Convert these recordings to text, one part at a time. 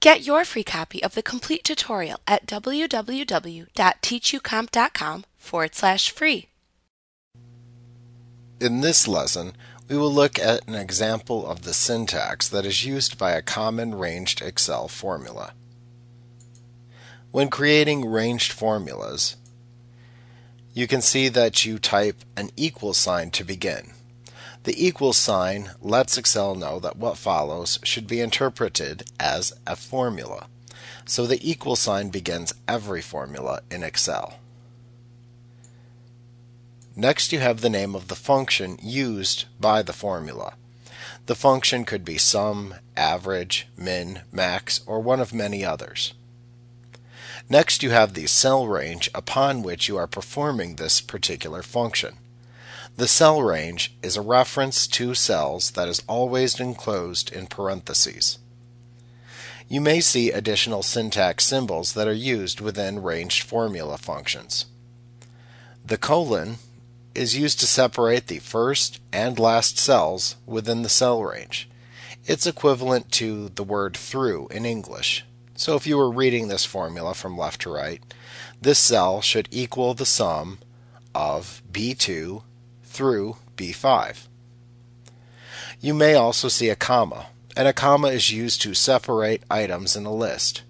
Get your free copy of the complete tutorial at www.teachucomp.com forward slash free. In this lesson, we will look at an example of the syntax that is used by a common ranged Excel formula. When creating ranged formulas, you can see that you type an equal sign to begin. The equal sign lets Excel know that what follows should be interpreted as a formula. So the equal sign begins every formula in Excel. Next you have the name of the function used by the formula. The function could be sum, average, min, max, or one of many others. Next you have the cell range upon which you are performing this particular function. The cell range is a reference to cells that is always enclosed in parentheses. You may see additional syntax symbols that are used within ranged formula functions. The colon is used to separate the first and last cells within the cell range. It's equivalent to the word through in English. So if you were reading this formula from left to right, this cell should equal the sum of B2 through B5. You may also see a comma, and a comma is used to separate items in a list.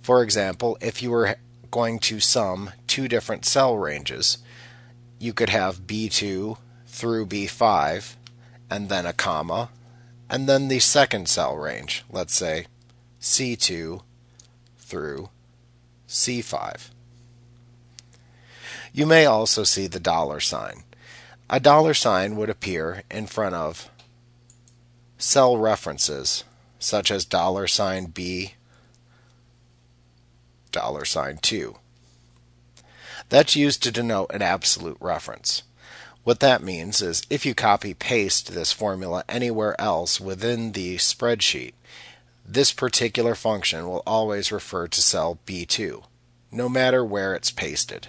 For example, if you were going to sum two different cell ranges, you could have B2 through B5, and then a comma, and then the second cell range, let's say C2 through C5. You may also see the dollar sign a dollar sign would appear in front of cell references such as dollar sign $B, dollar sign 2. That's used to denote an absolute reference. What that means is if you copy paste this formula anywhere else within the spreadsheet, this particular function will always refer to cell B2, no matter where it's pasted.